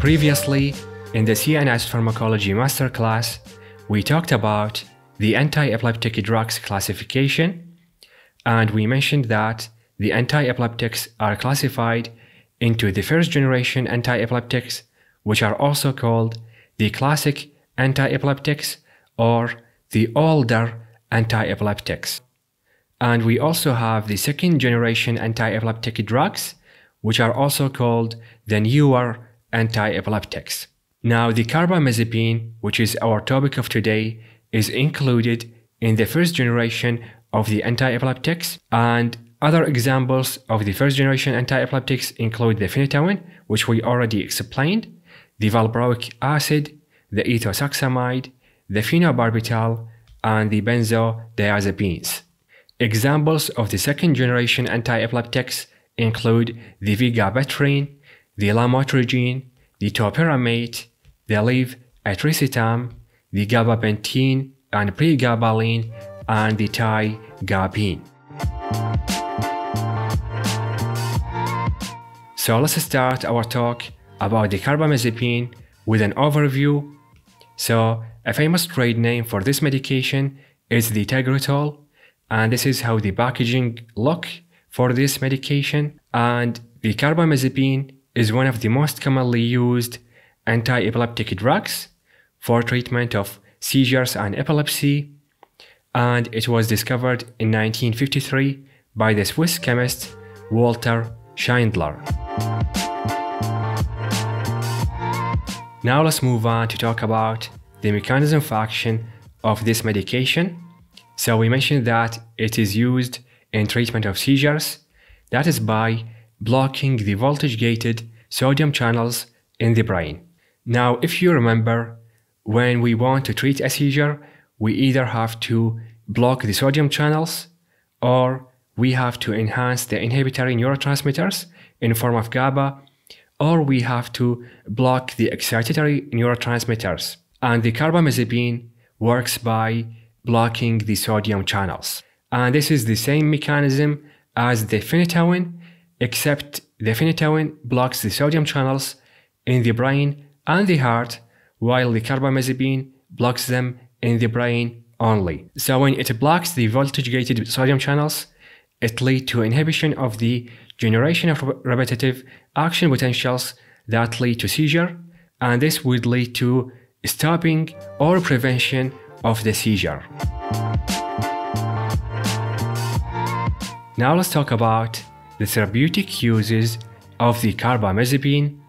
Previously, in the CNS Pharmacology Masterclass, we talked about the anti-epileptic drugs classification, and we mentioned that the anti-epileptics are classified into the first generation anti-epileptics, which are also called the classic anti-epileptics or the older anti-epileptics. And we also have the second generation anti-epileptic drugs, which are also called the newer anti-epileptics. Now, the carbamazepine, which is our topic of today, is included in the first generation of the anti-epileptics and other examples of the first generation anti-epileptics include the phenytoin, which we already explained, the valproic acid, the ethosuximide, the phenobarbital, and the benzodiazepines. Examples of the second generation anti-epileptics include the vigabatrin, the lamotrigine, the topiramate, the levetiracetam, the gabapentin and pregabalin, and the tiagabine. So let's start our talk about the carbamazepine with an overview. So a famous trade name for this medication is the Tegretol, and this is how the packaging look for this medication. And the carbamazepine is one of the most commonly used anti-epileptic drugs for treatment of seizures and epilepsy, and it was discovered in 1953 by the Swiss chemist Walter Schindler. Now let's move on to talk about the mechanism of action of this medication. So we mentioned that it is used in treatment of seizures, that is by blocking the voltage-gated sodium channels in the brain. Now, if you remember, when we want to treat a seizure, we either have to block the sodium channels or we have to enhance the inhibitory neurotransmitters in form of GABA, or we have to block the excitatory neurotransmitters. And the carbamazepine works by blocking the sodium channels. And this is the same mechanism as the phenytoin, except the phenytoin blocks the sodium channels in the brain and the heart, while the carbamazepine blocks them in the brain only. So when it blocks the voltage-gated sodium channels, it leads to inhibition of the generation of repetitive action potentials that lead to seizure, and this would lead to stopping or prevention of the seizure. Now let's talk about the therapeutic uses of the carbamazepine.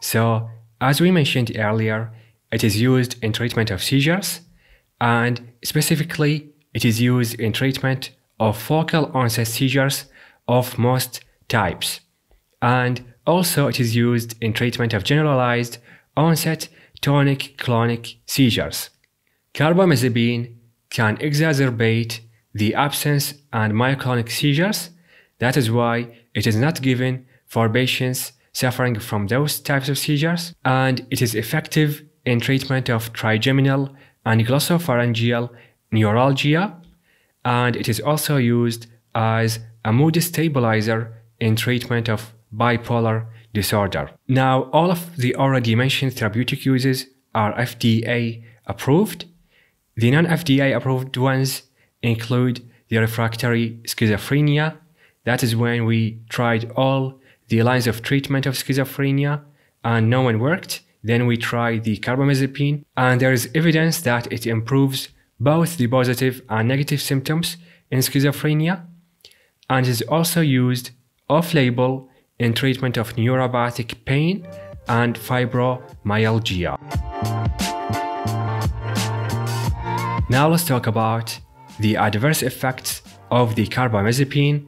So, as we mentioned earlier, it is used in treatment of seizures, and specifically, it is used in treatment of focal onset seizures of most types. And also it is used in treatment of generalized onset tonic-clonic seizures. Carbamazepine can exacerbate the absence and myoclonic seizures. That is why it is not given for patients suffering from those types of seizures, and it is effective in treatment of trigeminal and glossopharyngeal neuralgia, and it is also used as a mood stabilizer in treatment of bipolar disorder. Now, all of the already mentioned therapeutic uses are FDA approved. The non FDA approved ones include the refractory schizophrenia. That is when we tried all the lines of treatment of schizophrenia and no one worked. Then we tried the carbamazepine, and there is evidence that it improves both the positive and negative symptoms in schizophrenia, and is also used off label in treatment of neuropathic pain and fibromyalgia. Now let's talk about the adverse effects of the carbamazepine.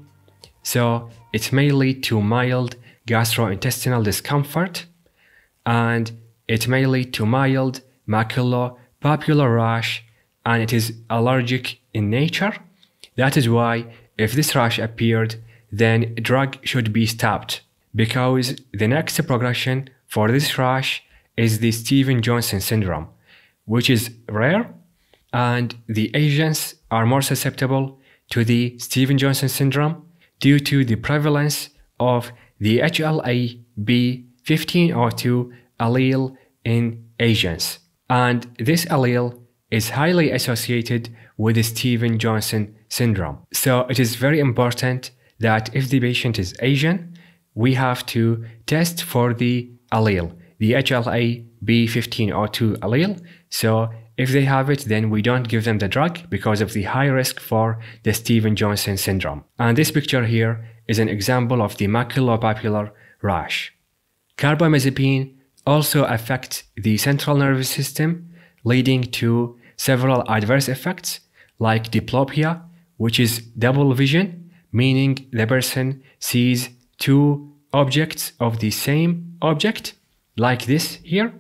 So it may lead to mild gastrointestinal discomfort and it may lead to mild maculopapular rash and it is allergic in nature. That is why if this rash appeared then drug should be stopped because the next progression for this rash is the Steven Johnson syndrome, which is rare and the Asians are more susceptible to the Steven Johnson syndrome due to the prevalence of the HLA-B1502 allele in Asians. And this allele is highly associated with the Steven Johnson syndrome. So it is very important that if the patient is Asian, we have to test for the allele, the HLA B1502 allele. So if they have it, then we don't give them the drug because of the high risk for the Steven Johnson syndrome. And this picture here is an example of the maculopapular rash. Carbamazepine also affects the central nervous system, leading to several adverse effects like diplopia, which is double vision, meaning the person sees two objects of the same object, like this here.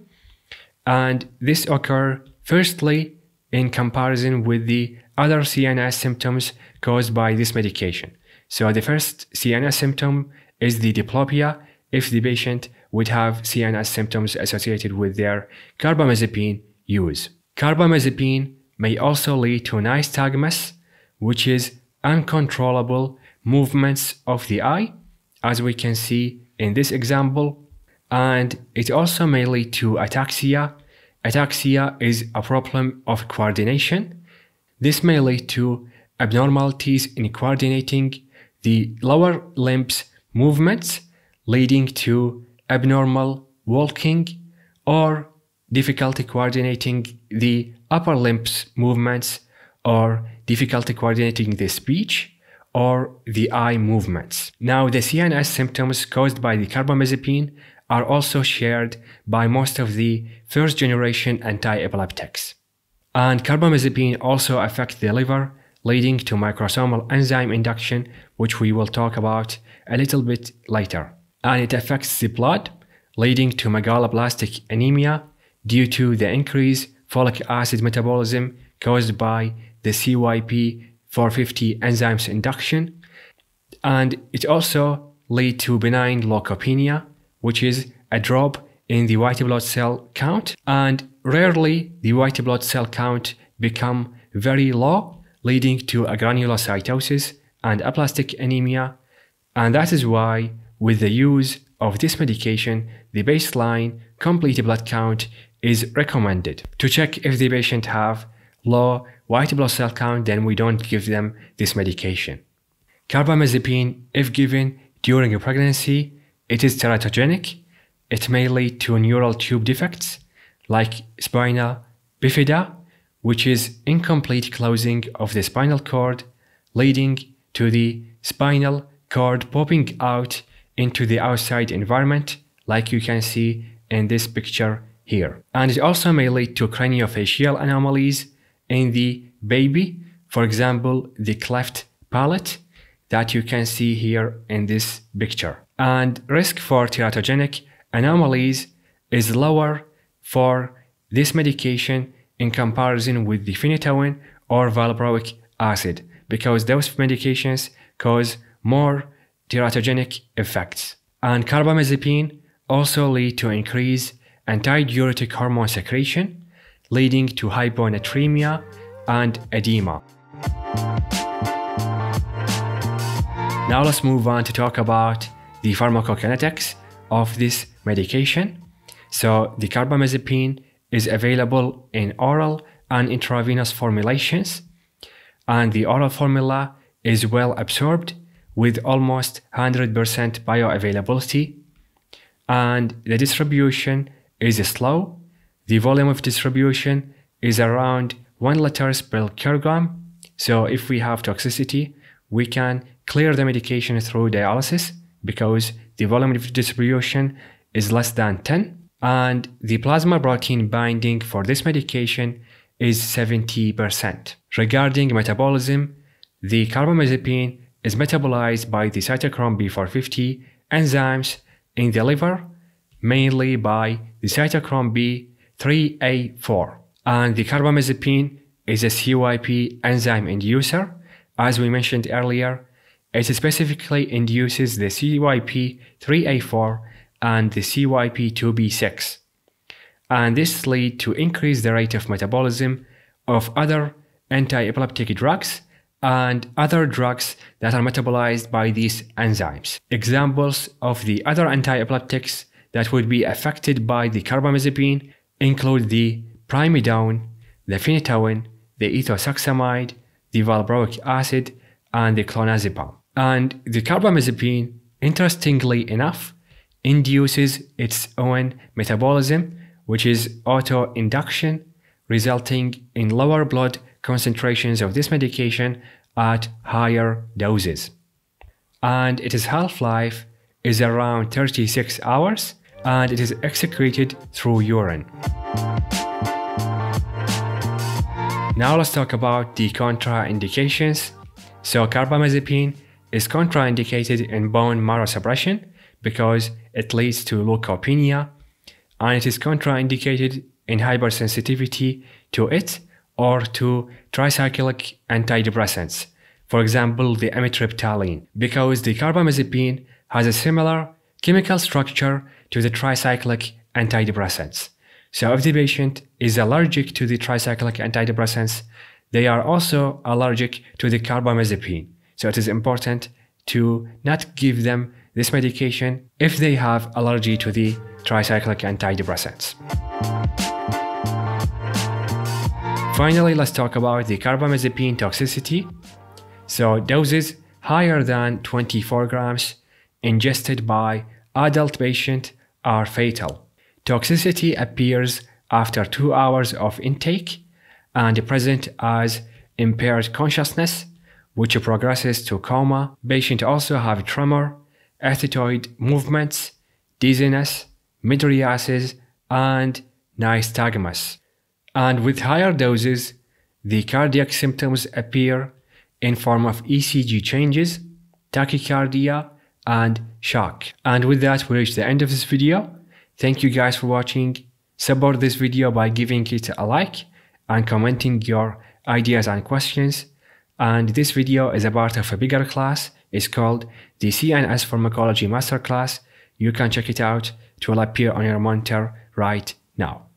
And this occur Firstly, in comparison with the other CNS symptoms caused by this medication. So the first CNS symptom is the diplopia if the patient would have CNS symptoms associated with their carbamazepine use. Carbamazepine may also lead to nystagmus, which is uncontrollable movements of the eye, as we can see in this example, and it also may lead to ataxia, Ataxia is a problem of coordination. This may lead to abnormalities in coordinating the lower limbs movements, leading to abnormal walking or difficulty coordinating the upper limbs movements or difficulty coordinating the speech or the eye movements. Now, the CNS symptoms caused by the carbamazepine are also shared by most of the first generation anti-epileptics. And carbamazepine also affects the liver, leading to microsomal enzyme induction, which we will talk about a little bit later. And it affects the blood, leading to megaloblastic anemia due to the increased folic acid metabolism caused by the CYP450 enzymes induction. And it also lead to benign leukopenia, which is a drop in the white blood cell count and rarely the white blood cell count become very low leading to agranulocytosis and aplastic anemia. And that is why with the use of this medication the baseline complete blood count is recommended. To check if the patient have low white blood cell count then we don't give them this medication. Carbamazepine if given during a pregnancy it is teratogenic. It may lead to neural tube defects like spina bifida, which is incomplete closing of the spinal cord, leading to the spinal cord popping out into the outside environment, like you can see in this picture here. And it also may lead to craniofacial anomalies in the baby, for example, the cleft palate that you can see here in this picture and risk for teratogenic anomalies is lower for this medication in comparison with the phenytoin or valproic acid because those medications cause more teratogenic effects. And carbamazepine also lead to increased antidiuretic hormone secretion, leading to hyponatremia and edema. Now let's move on to talk about the pharmacokinetics of this medication. So the carbamazepine is available in oral and intravenous formulations, and the oral formula is well absorbed with almost 100% bioavailability, and the distribution is slow. The volume of distribution is around 1 liters per kilogram. So if we have toxicity, we can clear the medication through dialysis because the volume of distribution is less than 10 and the plasma protein binding for this medication is 70%. Regarding metabolism, the carbamazepine is metabolized by the cytochrome P450 enzymes in the liver, mainly by the cytochrome B3A4. And the carbamazepine is a CYP enzyme inducer, as we mentioned earlier, it specifically induces the CYP3A4 and the CYP2B6, and this leads to increase the rate of metabolism of other anti-epileptic drugs and other drugs that are metabolized by these enzymes. Examples of the other anti-epileptics that would be affected by the carbamazepine include the primidone, the phenytoin, the ethosuximide, the valproic acid, and the clonazepam. And the carbamazepine, interestingly enough, induces its own metabolism, which is autoinduction, resulting in lower blood concentrations of this medication at higher doses. And its half-life is around 36 hours and it is excreted through urine. Now let's talk about the contraindications. So carbamazepine is contraindicated in bone marrow suppression because it leads to leukopenia and it is contraindicated in hypersensitivity to it or to tricyclic antidepressants, for example the amitriptyline, because the carbamazepine has a similar chemical structure to the tricyclic antidepressants. So if the patient is allergic to the tricyclic antidepressants, they are also allergic to the carbamazepine. So it is important to not give them this medication if they have allergy to the tricyclic antidepressants. Finally, let's talk about the carbamazepine toxicity. So doses higher than 24 grams ingested by adult patient are fatal. Toxicity appears after 2 hours of intake and present as impaired consciousness, which progresses to coma. Patients also have tremor, athetoid movements, dizziness, mydriasis, and nystagmus. And with higher doses, the cardiac symptoms appear in form of ECG changes, tachycardia, and shock. And with that, we reach the end of this video. Thank you guys for watching. Support this video by giving it a like and commenting your ideas and questions. And this video is a part of a bigger class. It's called the CNS Pharmacology Masterclass. You can check it out. It will appear on your monitor right now.